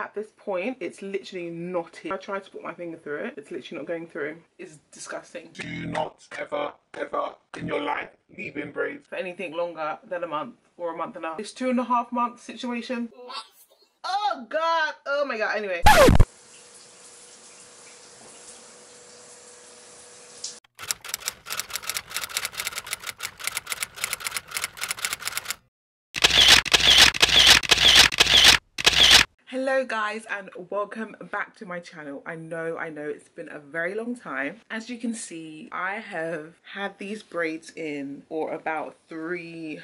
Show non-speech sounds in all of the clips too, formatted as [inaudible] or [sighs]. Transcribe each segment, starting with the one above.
at this point it's literally not here. I tried to put my finger through it. It's literally not going through. It's disgusting. Do not ever, ever in your life leave in braids. For anything longer than a month or a month and a half. This two and a half month situation. Oh god. Oh my god. Anyway. Hello guys and welcome back to my channel i know i know it's been a very long time as you can see i have had these braids in for about three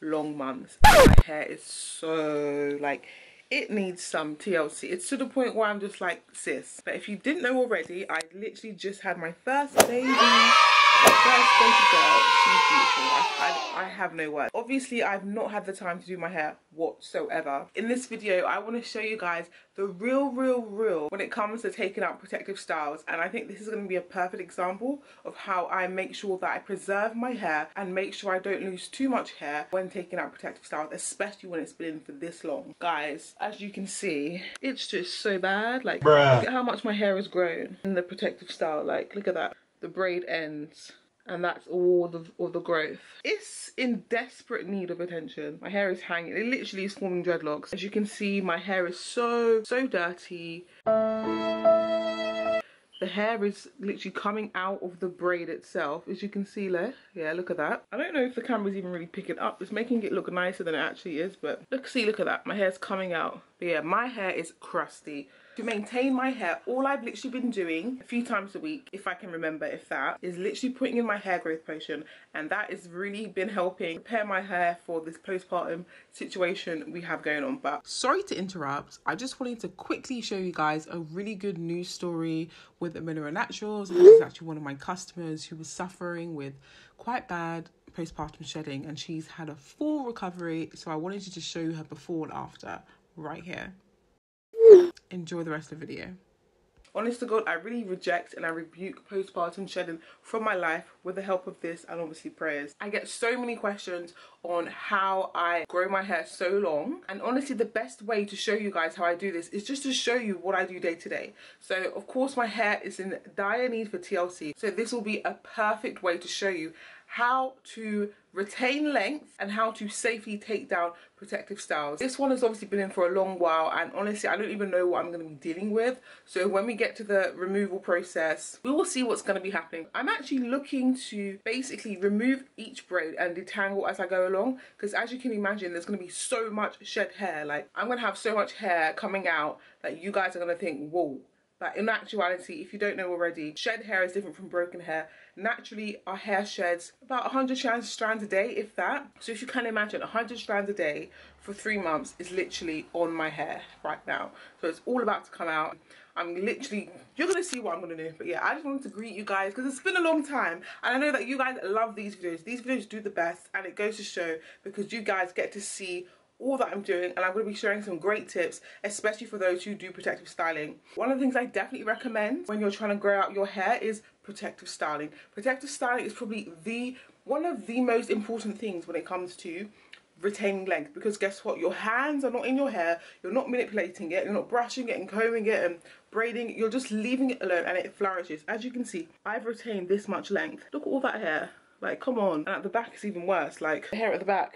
long months my hair is so like it needs some TLC. It's to the point where I'm just like, sis. But if you didn't know already, I literally just had my first baby first baby girl, she's beautiful. I, I, I, have no words. Obviously, I've not had the time to do my hair whatsoever. In this video, I want to show you guys the real, real, real when it comes to taking out protective styles. And I think this is going to be a perfect example of how I make sure that I preserve my hair and make sure I don't lose too much hair when taking out protective styles, especially when it's been in for this long. Guys, as you can see, it's just so bad. Like, Bruh. look at how much my hair has grown in the protective style. Like, look at that the braid ends and that's all the all the growth. It's in desperate need of attention. My hair is hanging it literally is forming dreadlocks. As you can see my hair is so so dirty. The hair is literally coming out of the braid itself as you can see there. Yeah look at that. I don't know if the camera's even really picking up. It's making it look nicer than it actually is but look see look at that. My hair's coming out but yeah my hair is crusty. To maintain my hair, all I've literally been doing a few times a week, if I can remember if that, is literally putting in my hair growth potion. And that has really been helping prepare my hair for this postpartum situation we have going on. But sorry to interrupt, I just wanted to quickly show you guys a really good news story with Ominira Naturals. This is actually one of my customers who was suffering with quite bad postpartum shedding and she's had a full recovery. So I wanted to just show you her before and after right here enjoy the rest of the video. Honest to God, I really reject and I rebuke postpartum shedding from my life with the help of this and obviously prayers. I get so many questions on how I grow my hair so long and honestly the best way to show you guys how I do this is just to show you what I do day to day. So of course my hair is in dire need for TLC so this will be a perfect way to show you how to retain length and how to safely take down protective styles. This one has obviously been in for a long while and honestly I don't even know what I'm going to be dealing with. So when we get to the removal process, we will see what's going to be happening. I'm actually looking to basically remove each braid and detangle as I go along because as you can imagine there's going to be so much shed hair. Like I'm going to have so much hair coming out that you guys are going to think, whoa, but in actuality, if you don't know already, shed hair is different from broken hair. Naturally, our hair sheds about 100 strands, a day, if that. So if you can imagine, 100 strands a day for three months is literally on my hair right now. So it's all about to come out. I'm literally, you're to see what I'm to do. But yeah, I just wanted to greet you guys because it's been a long time. And I know that you guys love these videos. These videos do the best and it goes to show because you guys get to see all that I'm doing and I'm going to be sharing some great tips especially for those who do protective styling. One of the things I definitely recommend when you're trying to grow out your hair is protective styling. Protective styling is probably the one of the most important things when it comes to retaining length because guess what? Your hands are not in your hair. You're not manipulating it. You're not brushing it and combing it and braiding. You're just leaving it alone and it flourishes. As you can see I've retained this much length. Look at all that hair. Like come on. And at the back it's even worse. Like the hair at the back.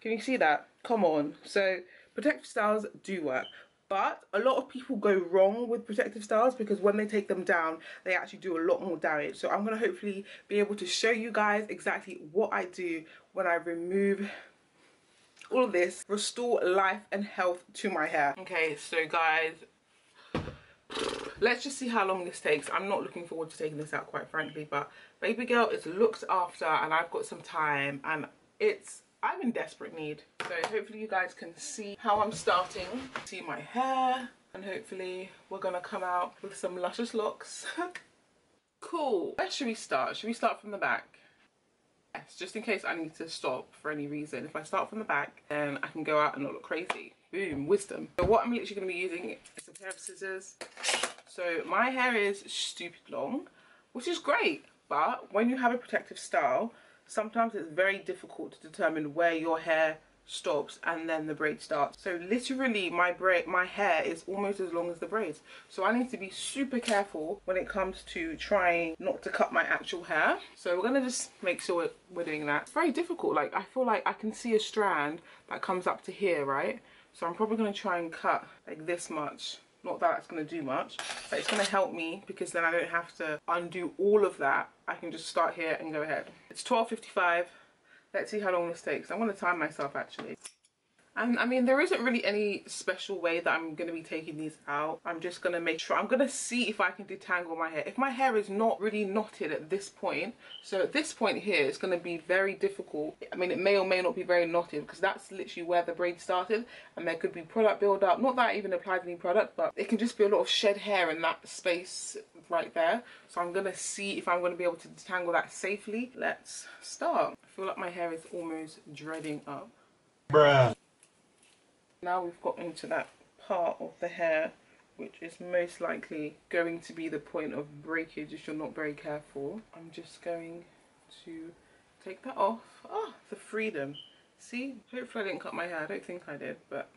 Can you see that come on. So protective styles do work. But a lot of people go wrong with protective styles because when they take them down, they actually do a lot more damage. So I'm going to hopefully be able to show you guys exactly what I do when I remove all of this, restore life and health to my hair. Okay, so guys, let's just see how long this takes. I'm not looking forward to taking this out quite frankly, but baby girl is looked after and I've got some time and it's I'm in desperate need. So hopefully you guys can see how I'm starting. See my hair and hopefully we're gonna come out with some luscious locks. [laughs] cool. Where should we start? Should we start from the back? Yes, just in case I need to stop for any reason. If I start from the back, then I can go out and not look crazy. Boom, wisdom. So what I'm literally gonna be using is a pair of scissors. So my hair is stupid long, which is great. But when you have a protective style, sometimes it's very difficult to determine where your hair stops and then the braid starts. So literally my braid my hair is almost as long as the braids so i need to be super careful when it comes to trying not to cut my actual hair. So we're gonna just make sure we're doing that. It's very difficult. Like i feel like i can see a strand that comes up to here right? So i'm probably to try and cut like this much not that it's going to do much but it's going to help me because then i don't have to undo all of that i can just start here and go ahead it's 12.55 Let's see how long this takes. I'm going to time myself actually. And I mean, there isn't really any special way that I'm going to be taking these out. I'm just going to make sure, I'm going to see if I can detangle my hair. If my hair is not really knotted at this point, so at this point here, it's going to be very difficult. I mean, it may or may not be very knotted because that's literally where the braid started. And there could be product buildup. Not that I even applied any product, but it can just be a lot of shed hair in that space right there. So I'm going to see if I'm going to be able to detangle that safely. Let's start. I feel like my hair is almost dreading up. Bruh. Now we've got into that part of the hair which is most likely going to be the point of breakage if you're not very careful. I'm just going to take that off. Ah, the freedom. See, hopefully I didn't cut my hair. I don't think I did, but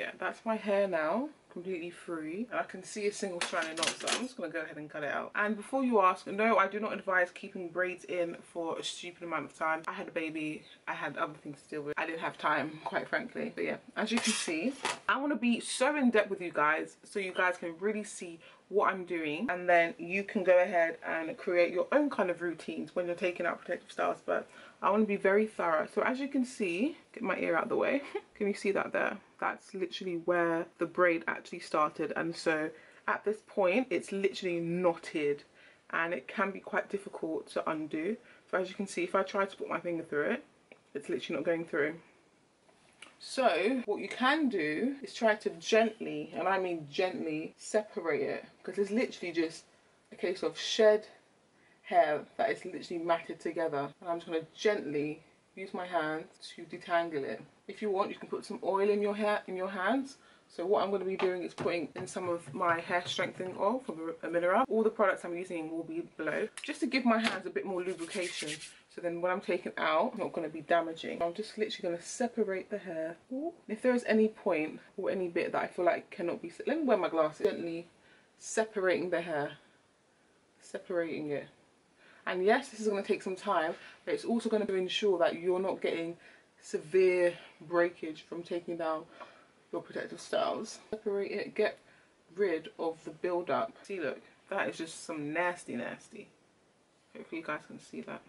yeah, that's my hair now completely free. And I can see a single strand of knots so I'm just going to go ahead and cut it out. And before you ask no I do not advise keeping braids in for a stupid amount of time. I had a baby I had other things to deal with. I didn't have time quite frankly. But yeah as you can see I want to be so in depth with you guys so you guys can really see what I'm doing. And then you can go ahead and create your own kind of routines when you're taking out protective styles. But I want to be very thorough. So as you can see get my ear out the way. [laughs] Can you see that there? That's literally where the braid actually started. And so at this point it's literally knotted and it can be quite difficult to undo. So as you can see if I try to put my finger through it it's literally not going through. So what you can do is try to gently, and I mean gently, separate it. Because it's literally just a case of shed hair that is literally matted together. And I'm just going to gently use my hands to detangle it. If you want, you can put some oil in your hair in your hands. So what I'm going to be doing is putting in some of my hair strengthening oil from Ominira. All the products I'm using will be below, just to give my hands a bit more lubrication so then when I'm taking out, I'm not going to be damaging. I'm just literally going to separate the hair. If there is any point or any bit that I feel like cannot be... Let me wear my glasses. Gently separating the hair. Separating it. And yes, this is going to take some time, but it's also going to ensure that you're not getting severe breakage from taking down your protective styles. Separate it, get rid of the build-up. See, look, that is just some nasty, nasty. Hopefully you guys can see that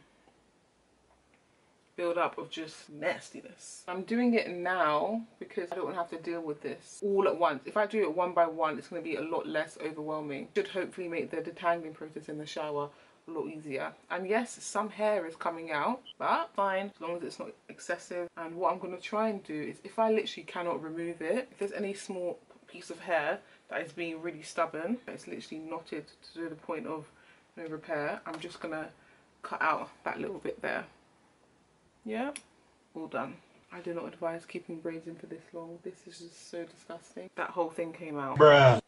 build up of just nastiness. I'm doing it now because I don't have to deal with this all at once. If I do it one by one, it's going to be a lot less overwhelming. Should hopefully make the detangling process in the shower a lot easier. And yes, some hair is coming out, but fine, as long as it's not excessive. And what I'm going to try and do is if I literally cannot remove it, if there's any small piece of hair that is being really stubborn, it's literally knotted to the point of no repair, I'm just going to cut out that little bit there yeah all done I do not advise keeping braids in for this long this is just so disgusting that whole thing came out Bruh.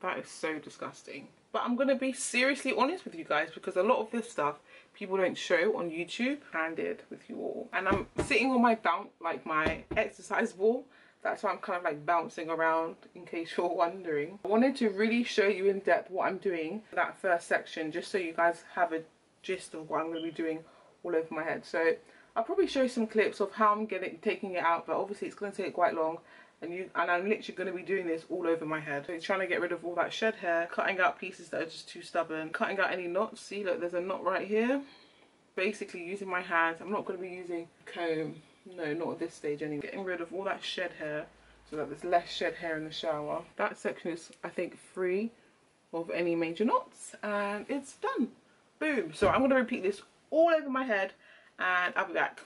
That is so disgusting but I'm gonna be seriously honest with you guys because a lot of this stuff people don't show on YouTube candid with you all and I'm sitting on my bounce like my exercise ball that's why I'm kind of like bouncing around in case [laughs] you're wondering. I wanted to really show you in depth what I'm doing that first section just so you guys have a gist of what I'm going to be doing all over my head. So I'll probably show you some clips of how I'm getting taking it out, but obviously it's going to take quite long. And you and I'm literally going to be doing this all over my head. So trying to get rid of all that shed hair, cutting out pieces that are just too stubborn, cutting out any knots. See, look, there's a knot right here. Basically using my hands. I'm not going to be using comb. No, not at this stage anyway. Getting rid of all that shed hair so that there's less shed hair in the shower. That section is, I think, free of any major knots. And it's done. Boom. So I'm going to repeat this all over my head and I'll be back.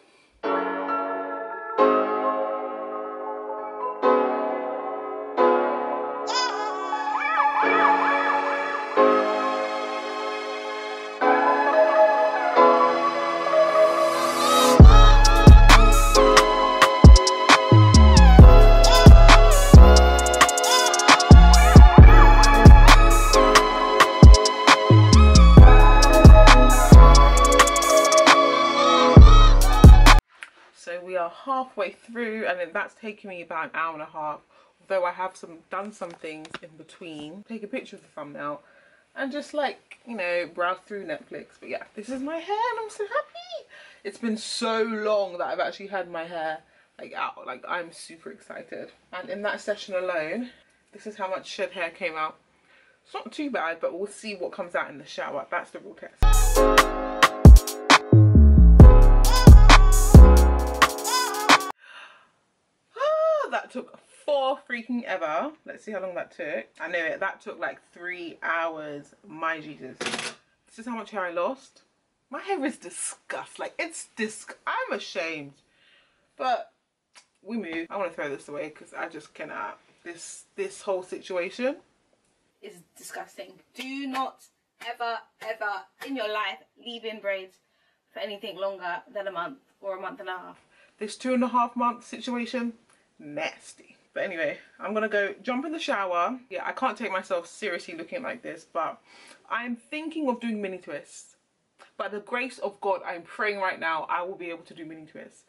Taken me about an hour and a half although I have some done some things in between take a picture of the thumbnail and just like you know browse through Netflix. But yeah this is my hair and I'm so happy. It's been so long that I've actually had my hair like out. Like I'm super excited. And in that session alone this is how much shed hair came out. It's not too bad but we'll see what comes out in the shower. That's the real test took four freaking ever. Let's see how long that took. I know it. That took like three hours. My Jesus. This is how much hair I lost. My hair is disgust. Like it's disg. I'm ashamed. But we move. I want to throw this away because I just cannot. This this whole situation. is disgusting. Do not ever, ever in your life leave in braids for anything longer than a month or a month and a half. This two and a half month situation, nasty. But anyway, I'm gonna go jump in the shower. Yeah, I can't take myself seriously looking like this, but I'm thinking of doing mini twists. By the grace of God, I'm praying right now I will be able to do mini twists.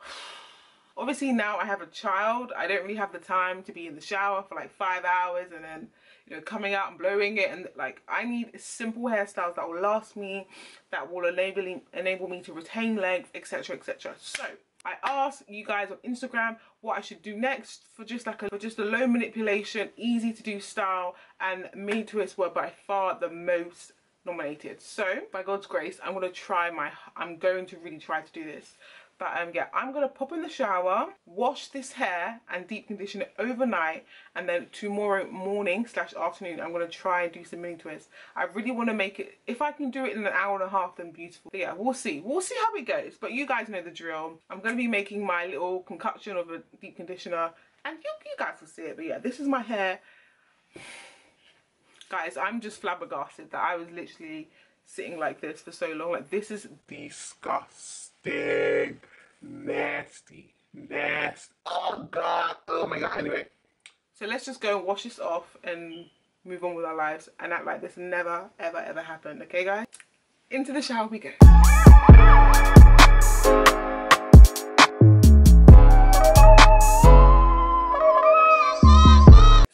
[sighs] Obviously now I have a child, I don't really have the time to be in the shower for like five hours and then you know coming out and blowing it and like I need simple hairstyles that will last me, that will enable enable me to retain length, etc. etc. So I asked you guys on Instagram what I should do next for just like a for just a low manipulation, easy to do style, and mini twists were by far the most nominated. So by God's grace, I'm gonna try my. I'm going to really try to do this. But um, yeah, I'm gonna pop in the shower, wash this hair, and deep condition it overnight, and then tomorrow morning slash afternoon, I'm gonna try and do some mini twists. I really want to make it. If I can do it in an hour and a half, then beautiful. But yeah, we'll see. We'll see how it goes. But you guys know the drill. I'm gonna be making my little concoction of a deep conditioner, and you, you guys will see it. But yeah, this is my hair. Guys, I'm just flabbergasted that I was literally sitting like this for so long. Like this is Disgusting. Big, nasty. Nasty. Oh god. Oh my god. Anyway. So let's just go and wash this off and move on with our lives and act like this never, ever, ever happened. Okay, guys? Into the shower we go.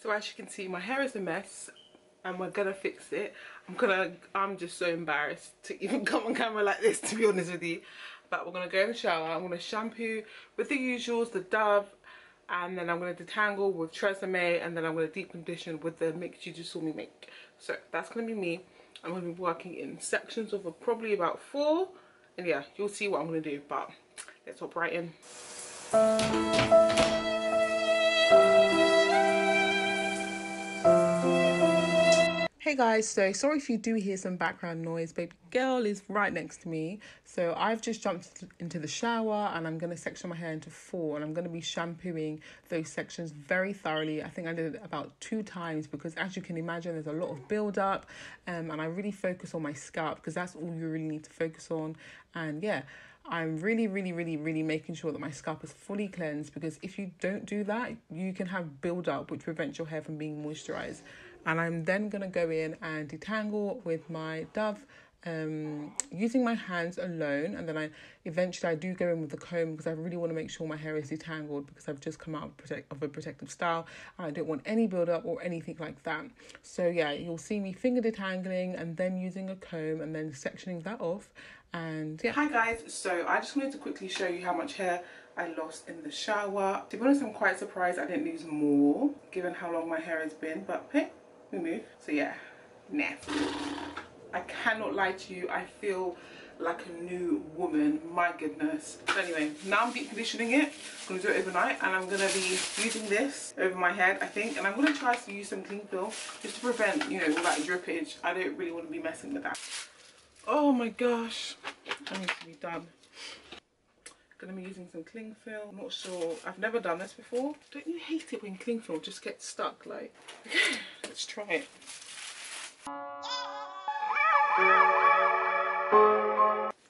So as you can see, my hair is a mess and we're gonna fix it. I'm gonna, I'm just so embarrassed to even [laughs] come on camera like this, to be honest with you. But we're gonna go in the shower. I'm gonna shampoo with the usuals, the Dove, and then I'm going to detangle with Tresemme and then I'm going to deep condition with the mix you just saw me make. So that's going to be me. I'm going to be working in sections of probably about four and yeah you'll see what I'm going to do but let's hop right in. Hey guys, so sorry if you do hear some background noise, baby girl is right next to me. So I've just jumped into the shower and I'm going to section my hair into four and I'm going to be shampooing those sections very thoroughly. I think I did it about two times because as you can imagine there's a lot of build up um, and I really focus on my scalp because that's all you really need to focus on and yeah. I'm really, really, really, really making sure that my scalp is fully cleansed because if you don't do that, you can have build up which prevents your hair from being moisturized and I'm then going to go in and detangle with my Dove um, using my hands alone. And then I eventually I do go in with the comb because I really want to make sure my hair is detangled because I've just come out of, protect, of a protective style. And I don't want any build-up or anything like that. So yeah you'll see me finger detangling and then using a comb and then sectioning that off. And yeah. Hi guys. So I just wanted to quickly show you how much hair I lost in the shower. To be honest I'm quite surprised I didn't lose more given how long my hair has been. But hey so yeah nasty i cannot lie to you i feel like a new woman my goodness. So anyway now i'm deep conditioning it i'm gonna do it overnight and i'm gonna be using this over my head i think and i'm gonna try to use some cling film just to prevent you know all that drippage. I don't really want to be messing with that. Oh my gosh i need to be done gonna be using some cling film. I'm not sure. I've never done this before. Don't you hate it when cling film just gets stuck like? [sighs] Let's try it.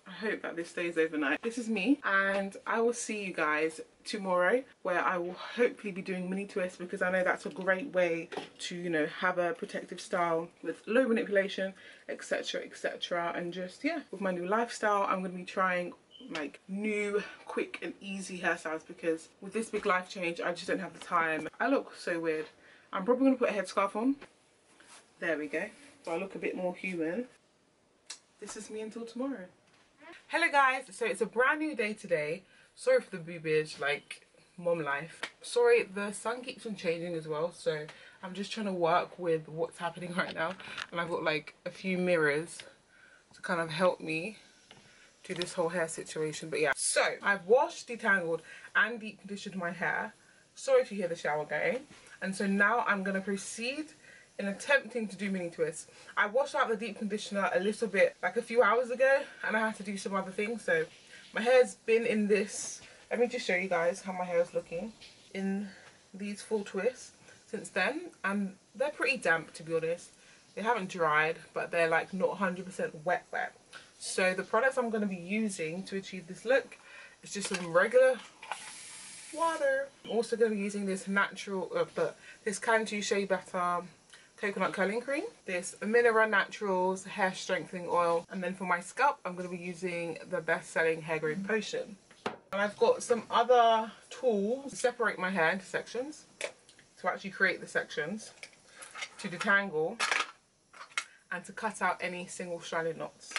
I hope that this stays overnight. This is me and I will see you guys tomorrow where I will hopefully be doing mini twists because I know that's a great way to you know have a protective style with low manipulation etc etc and just yeah with my new lifestyle I'm going to be trying like new quick and easy hairstyles because with this big life change I just don't have the time. I look so weird. I'm probably gonna put a headscarf on. There we go. So I look a bit more human. This is me until tomorrow. Hello guys. So it's a brand new day today. Sorry for the boobage like mom life. Sorry the sun keeps on changing as well so I'm just trying to work with what's happening [laughs] right now. And I've got like a few mirrors to kind of help me to this whole hair situation but yeah. So I've washed detangled and deep conditioned my hair. Sorry if you hear the shower going. And so now I'm going to proceed in attempting to do mini twists. I washed out the deep conditioner a little bit like a few hours ago and I had to do some other things. So my hair's been in this. Let me just show you guys how my hair is looking in these full twists since then. And they're pretty damp to be honest. They haven't dried but they're like not 100% wet wet so the products I'm going to be using to achieve this look is just some regular water. I'm also going to be using this natural, uh, but this Cantu Shea Butter coconut curling cream, this Ominira Naturals hair strengthening oil, and then for my scalp I'm going to be using the best-selling hair growth potion. And I've got some other tools to separate my hair into sections, to actually create the sections, to detangle, and to cut out any single stranded knots.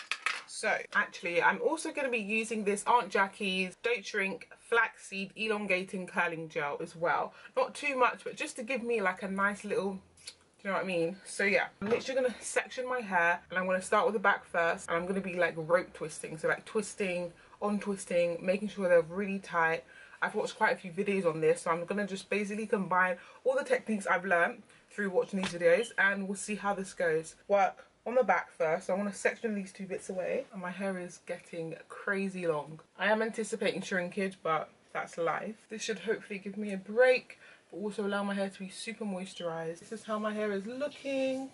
So actually I'm also going to be using this Aunt Jackie's Don't Shrink Flaxseed Elongating Curling Gel as well. Not too much but just to give me like a nice little do you know what I mean? So yeah, I'm literally going to section my hair and I'm going to start with the back first and I'm going to be like rope twisting. So like twisting, on twisting, making sure they're really tight. I've watched quite a few videos on this so I'm going to just basically combine all the techniques I've learned through watching these videos and we'll see how this goes. Work on the back first. So I want to section these two bits away. And my hair is getting crazy long. I am anticipating shrinkage, but that's life. This should hopefully give me a break, but also allow my hair to be super moisturized. This is how my hair is looking.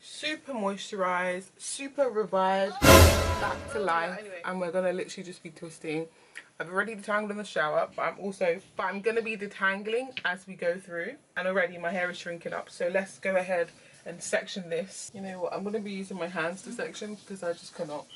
Super moisturized, super revived, back to life. And we're gonna literally just be twisting. I've already detangled in the shower, but I'm also, but I'm gonna be detangling as we go through. And already my hair is shrinking up. So let's go ahead and section this. You know what, I'm going to be using my hands to section because I just cannot.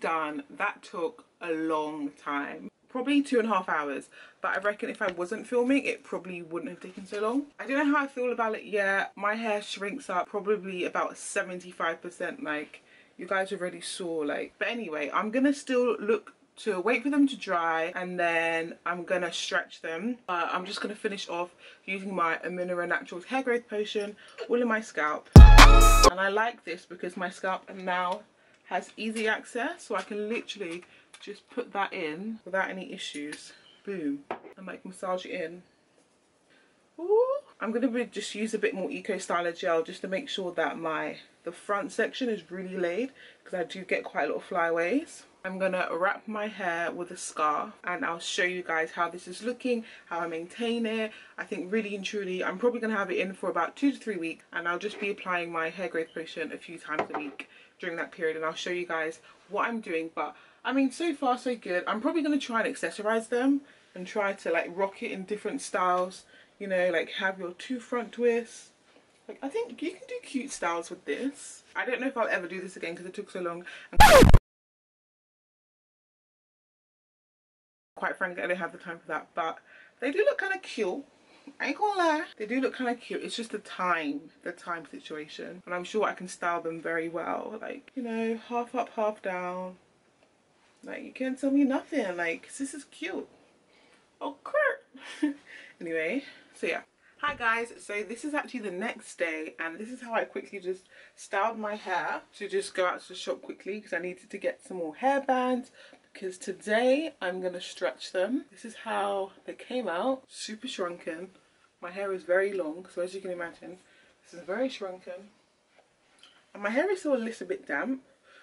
Done. That took a long time. Probably two and a half hours. But I reckon if I wasn't filming, it probably wouldn't have taken so long. I don't know how I feel about it yet. My hair shrinks up probably about 75%. Like, you guys already saw, like. But anyway, I'm to still look to wait for them to dry and then I'm gonna stretch them. Uh, I'm just gonna finish off using my Ominira Naturals hair growth potion all in my scalp. And I like this because my scalp now has easy access so I can literally just put that in without any issues boom and like massage it in Ooh. I'm going to just use a bit more Eco Styler gel just to make sure that my the front section is really laid because I do get quite a lot of flyaways. I'm going to wrap my hair with a scarf and I'll show you guys how this is looking, how I maintain it. I think really and truly I'm probably going to have it in for about two to three weeks and I'll just be applying my hair growth potion a few times a week during that period and I'll show you guys what I'm doing but I mean so far so good. I'm probably going to try and accessorize them and try to like rock it in different styles you know like have your two front twists. Like I think you can do cute styles with this. I don't know if I'll ever do this again because it took so long. Quite frankly I don't have the time for that but they do look kind of cute I ain't gonna lie. They do look kind of cute. It's just the time, the time situation. And I'm sure I can style them very well. Like, you know, half up, half down. Like, you can't tell me nothing. Like, this is cute. Oh, Kurt. [laughs] anyway, so yeah. Hi guys, so this is actually the next day and this is how I quickly just styled my hair to just go out to the shop quickly because I needed to get some more hair bands because today I'm going to stretch them. This is how they came out, super shrunken. My hair is very long, so as you can imagine, this is very shrunken. And my hair is still a little bit damp,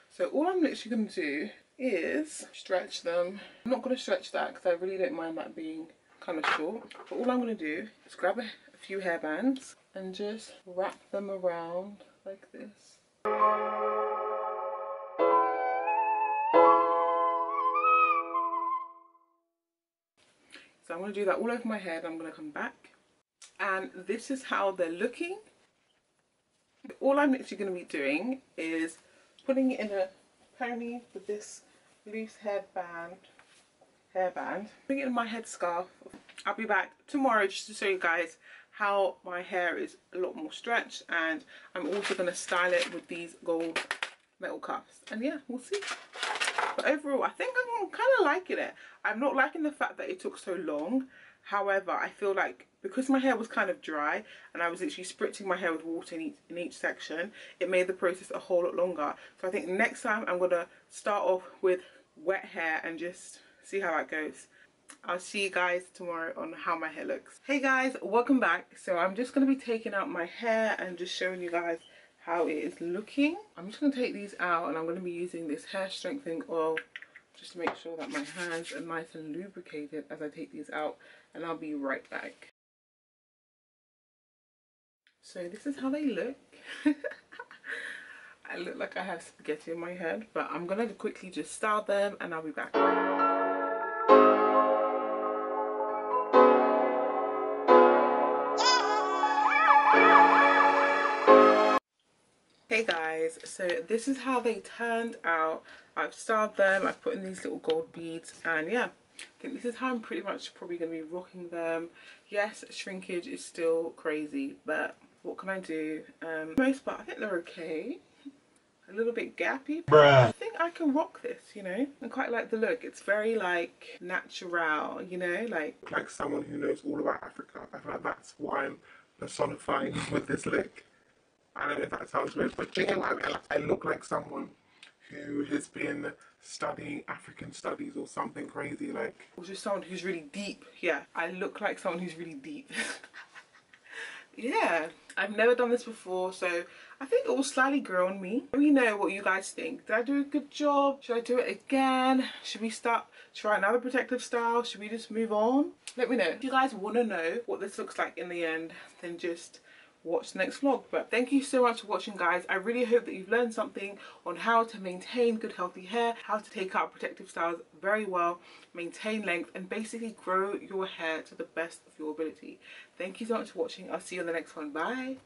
So all I'm literally going to do is stretch them. I'm not going to stretch that because I really don't mind that being kind of short. But all I'm going to do is grab a, a few hair bands and just wrap them around like this. So I'm going to do that all over my head. I'm going to come back. And this is how they're looking. All I'm literally going to be doing is putting it in a pony with this loose headband, hairband. Putting it in my headscarf. I'll be back tomorrow just to show you guys how my hair is a lot more stretched. And I'm also going to style it with these gold metal cuffs. And yeah, we'll see. But overall, I think I'm kind of liking it. I'm not liking the fact that it took so long. However, I feel like because my hair was kind of dry and I was literally spritzing my hair with water in each, in each section, it made the process a whole lot longer. So I think next time I'm going to start off with wet hair and just see how that goes. I'll see you guys tomorrow on how my hair looks. Hey guys, welcome back. So I'm just going to be taking out my hair and just showing you guys how it is looking. I'm just going to take these out and I'm going to be using this hair strengthening oil just to make sure that my hands are nice and lubricated as I take these out and I'll be right back. So this is how they look. [laughs] I look like I have spaghetti in my head but I'm to quickly just style them and I'll be back. Hey guys, so this is how they turned out. I've styled them, I've put in these little gold beads and yeah, I think this is how I'm pretty much probably going to be rocking them. Yes, shrinkage is still crazy, but what can I do? Um, most part, I think they're okay. A little bit gappy. Bruh. I think I can rock this, you know? I quite like the look. It's very like natural, you know? Like Like someone who knows all about Africa. I feel like that's why I'm personifying [laughs] with this look. I don't know if that sounds weird, but you know what I mean? I look like someone who has been studying African studies or something crazy. Like, or just someone who's really deep. Yeah, I look like someone who's really deep. [laughs] yeah, I've never done this before, so I think it will slightly grow on me. Let me know what you guys think. Did I do a good job? Should I do it again? Should we start try another protective style? Should we just move on? Let me know. If you guys want to know what this looks like in the end, then just watch the next vlog. But thank you so much for watching guys. I really hope that you've learned something on how to maintain good healthy hair how to take out protective styles very well maintain length and basically grow your hair to the best of your ability. Thank you so much for watching. I'll see you on the next one. Bye